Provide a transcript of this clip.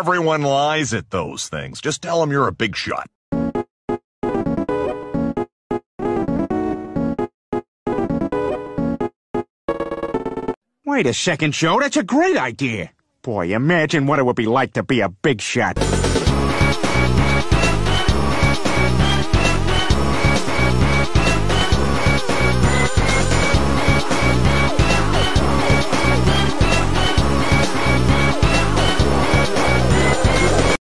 Everyone lies at those things. Just tell them you're a big shot. Wait a second, Joe. That's a great idea. Boy, imagine what it would be like to be a big shot.